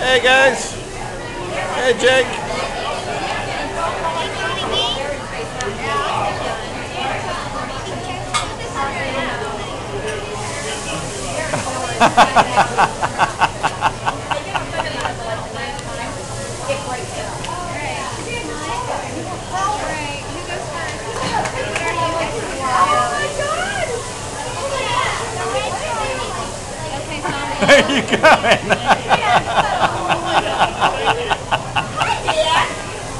Hey guys. Hey Jake. Where are you going?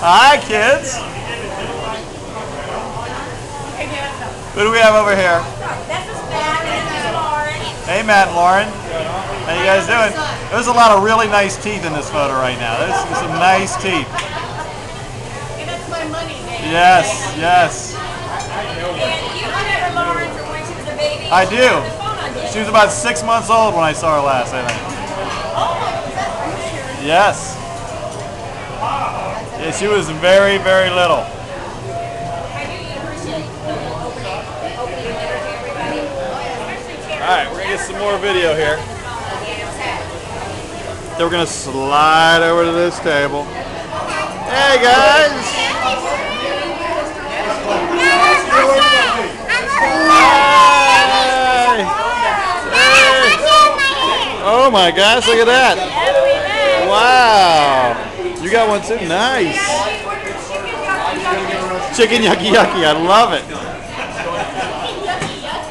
Hi, kids. Who do we have over here? Hey, Matt and Lauren. How you guys doing? There's a lot of really nice teeth in this photo right now. There's some nice teeth. Yes, yes. I do. She was about six months old when I saw her last, I think. Yes. Yeah, she was very, very little. Alright, we're going to get some more video here. Then we're going to slide over to this table. Hey guys! Hey! Hey! Oh my gosh, look at that! Wow! You got one too? Nice! Chicken yucky yucky, I love it.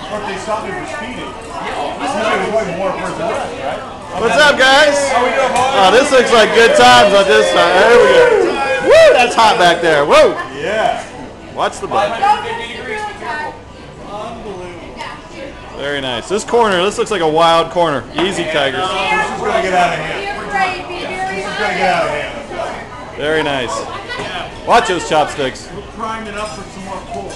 But they stopped me for speeding. Usually way more person right? What's up, guys? How we doing, boys? Oh, this looks like good times on this side. There we go. Woo, that's hot back there. Whoa! Yeah. Watch the butt. Very nice. This corner, this looks like a wild corner. Easy, Tigers. This is gonna get out of hand. This is gonna get out of hand. Very nice. Watch those chopsticks. We're priming it up for some more pull.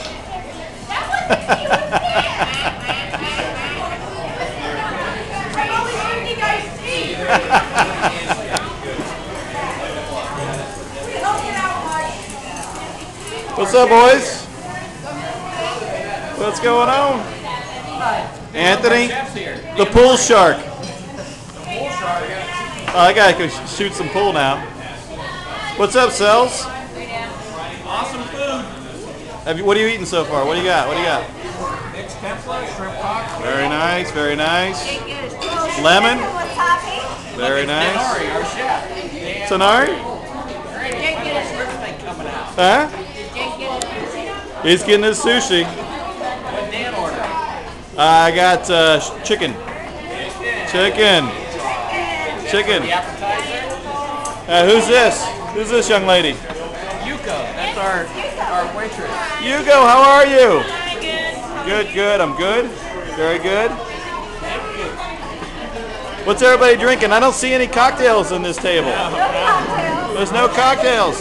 What's up, boys? What's going on? Anthony, the pool shark. Oh, that guy can sh- shoot some pool now. What's up, Cells? Awesome food. Have you, what are you eating so far? What do you got? What do you got? Mixed tempura, shrimp cocktail. Very nice, very nice. Lemon, very nice. Ari, our chef. Sonari? Coming out. Huh? He's getting his sushi. What Dan ordered? I got uh, sh- chicken. Chicken. Chicken. The? Uh, who's this? Who's this young lady? Yuko. That's our, our waitress. Yuko, how are you? Good, good. I'm good. Very good. What's everybody drinking? I don't see any cocktails in this table. There's no cocktails.